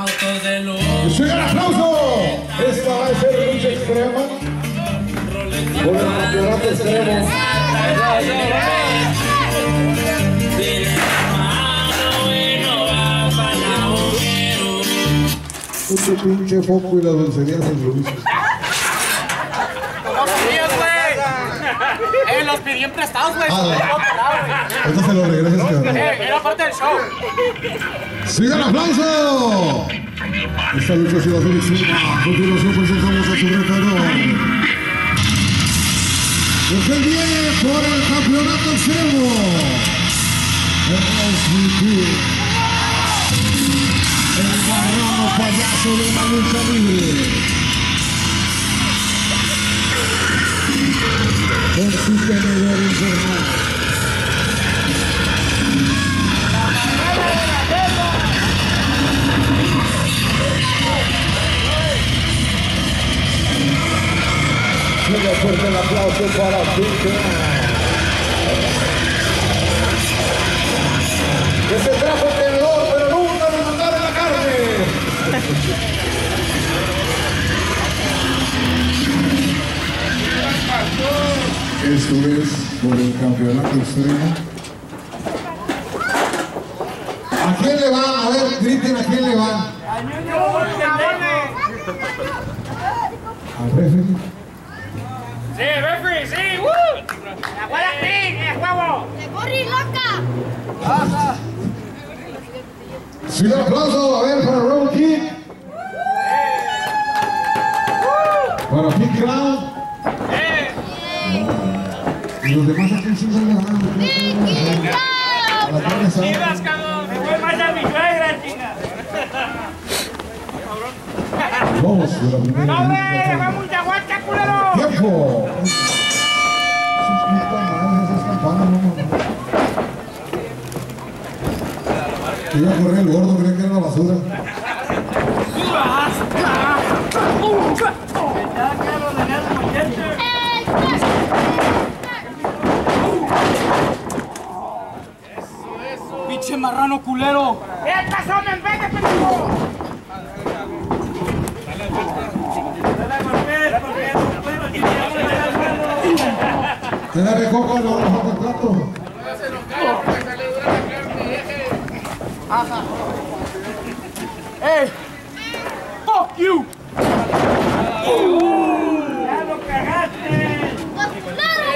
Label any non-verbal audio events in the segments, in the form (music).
Autos de luz. ¡Sigue el aplauso! Esta va a ser lucha extrema. Por el campeonato extremo. Tiene la mano bueno, va para el agujero. Mucho pinche foco y la dulcería San Luis. Eh, los pedí en prestados, güey. Ah, No. Ahorita se lo regresas, cabrón. Eh, era parte del show. ¡Sigue el aplauso! Esta lucha ha sido a continuación presentamos a su retador. Él viene por el campeonato extremo. El marrano payaso de la lucha libre. El tenedor infernal. Sigue fuerte el aplauso para. Que se trajo el tenedor, pero nunca le mandaron la carne. Esto es por el campeonato extremo. ¿A quién le van? A ver, griten a quién le van. Al referee. Sí, referee, sí, woo. La guarda King, es huevo. ¡Te corrí loca! Sí, un aplauso, a ver, para Roll Kick. Para Kick Crown. Y los demás aquí sí a la carne asada. Chivas, cabrón. Me voy más a mi suegra, chica. Vamos, de la primera. ¡Vamos de aguanta, culero! ¡Tiempo! Esas campanas, esas campanas, no, no, no. Iba a correr el gordo, creía que era la basura. ¡Pinche marrano culero! ¿Qué pasó, me vete, pendejo? No vamos a el plato. ¡Ey! ¡Fuck you! ¡Ya lo cagaste!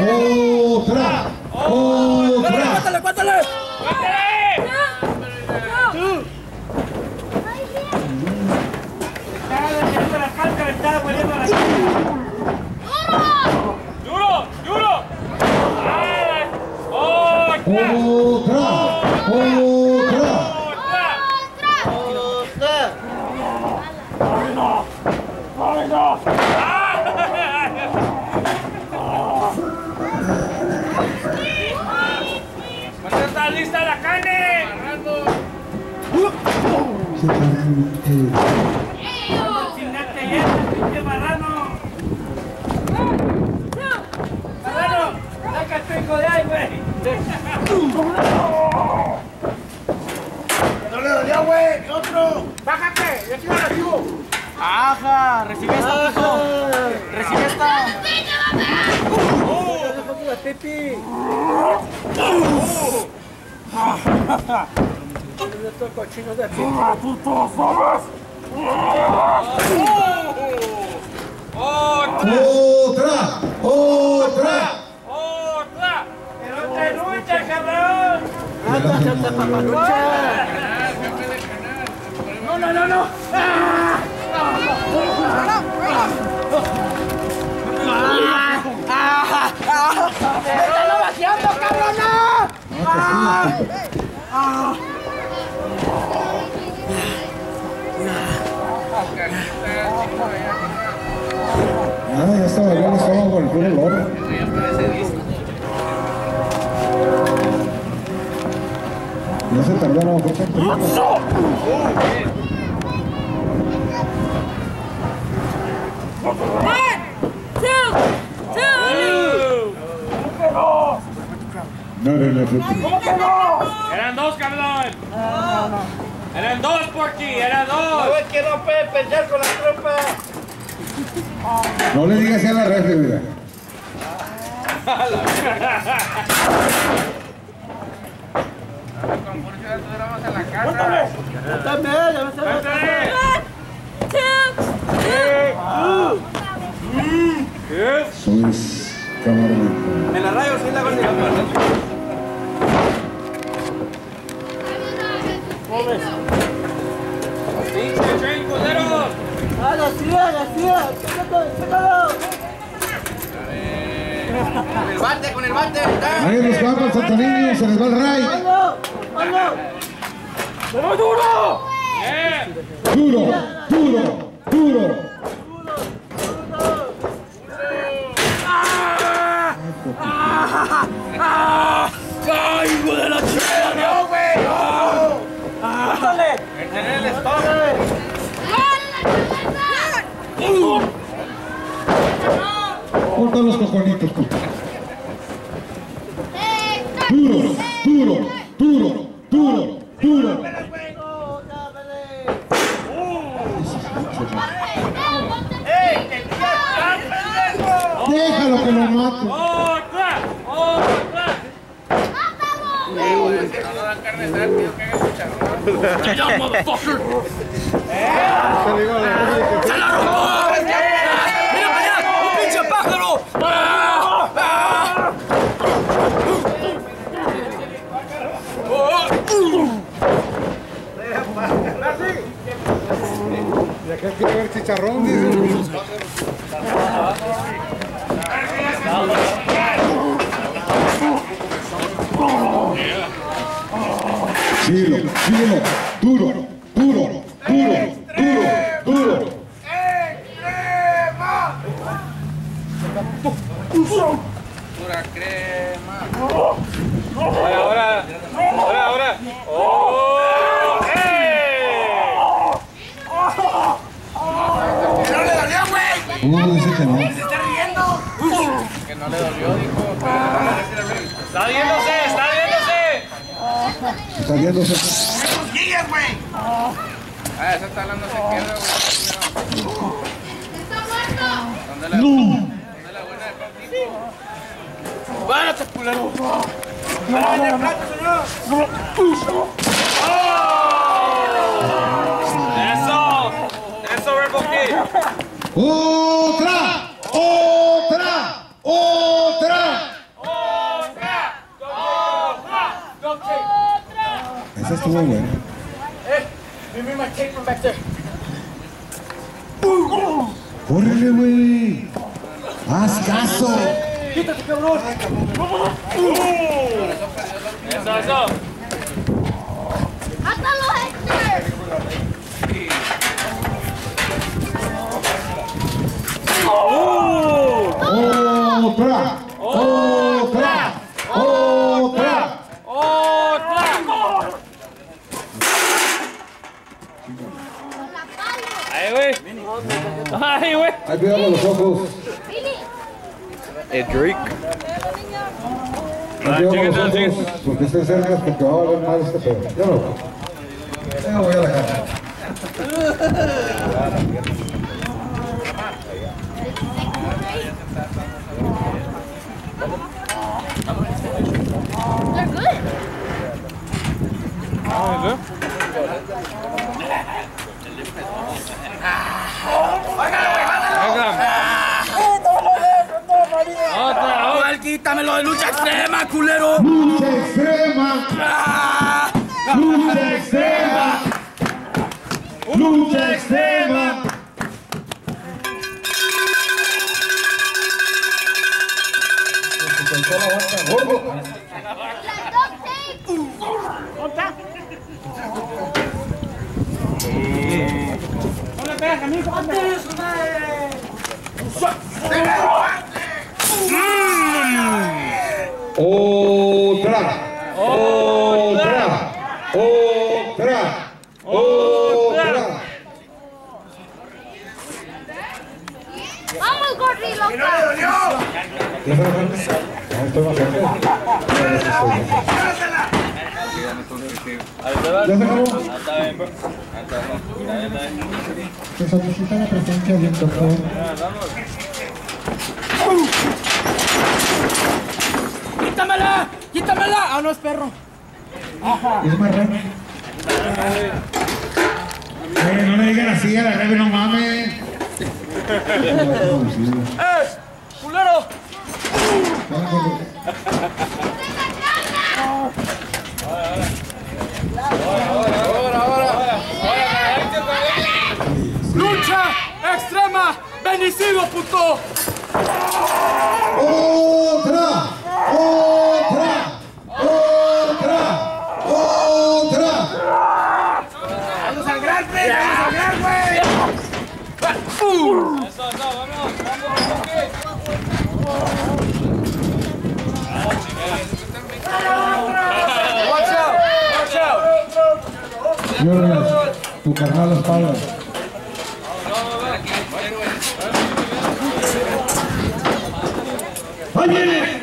Otra, otra. ¡Cuátale, cuátale! Estaba dejando la falta, me estaba hueliendo la ¡Duro! ¡Duro! ¡Ah! ¡Otra! Otra, otra. ¿Cuándo está lista la carne? ¡Chingate llena, pinche marrano! ¡Marrano! ¡Saca el pico de ahí, güey! ¡No le dolió, güey! ¡Otro! ¡Bájate! ¡Yo te lo recibo! ¡Ajá! ¡Recibe esta, puto! ¡Recibe esta! Estos cochinos de pipi. Otra, otra. ¡Otra! ¡Pero te lucha, cabrón! ¡No, no, no, no! ¡Ah! ¡Me! ¡Ah! Ya. No se tardaron, tanto. One, two, two. No, no, no, fue- Eran dos, cabrón. Eran dos, Porky, eran dos. es que no puede pelear con la tropa. No le digas a la refe, mira. (laughs) También, ya me está One, two. Sois camarón. En la gordita. Pinche. Con el bate, con el bate. Ahí Santo Niño, se les va el ray. ¡Pero duro! ¡Eh! Duro, duro, duro. ¡Ay, hijo de la chica! ¡No, güey! ¡No! ¡Dale! ¡En el estómago! Los cojonitos, tú. ¡Mira para allá! ¡Un pinche pájaro! Y acá quiere ver chicharrón, dice. Síguelo, síguelo. Duro, duro, duro, duro, duro. Pura crema. Ahora, ahora. Ahora, ahora. ¡Oh! ¡Eh! ¿Cómo dice que no? ¡Está viéndose! ¡Está viéndose! Está viéndose. Ah, esa está hablando se queda, güey. ¿Dónde la, No. ¿Dónde la buena de? ¡Párate, culero! ¡Eso! ¡Eso, Rebel Kid! ¡Otra! ¡Otra! ¡Otra! Esa estuvo buena. ¡Córrele, güey! ¡Haz caso! ¡Eso, eso! ¡Mátalo, Héctor! ¡Otra! ¡Otra! ¡Otra! ¡Otra! ¡La palo! ¡Ahí, güey! ¡Ay, güey! Ahí cuidado los ojos. ¡Billy! ¡El Drake! Ahí cuidado los ojos. Porque estés cerca porque va a valer mal este pedo. Yo no voy. Yo no voy a la casa. They're good. ¡Otra! ¡Otra! ¡Quítamelo de lucha extrema, culero! ¡Lucha extrema! ¡Lucha extrema! ¡Lucha extrema! La duct tape. Otra, otra, Otra. Vamos, Gordy, loca. No, más cerca. ¿Ya se acabó? Se solicita la presencia de un doctor. ¡Quítamela! ¡Quítamela! Ah, no es perro. Es marrón. Eh, no le digan así a la rebe, no mames. ¡Eh! ¡Culero! ¡Lucha ¡Benicido, puto! Otra. Otra. Otra. Otra. ¡Vamos al gran rey! ¡Vamos al gran güey! ¡Watch out! ¡Watch out! Tu carnal espalda. ¡Ahí viene!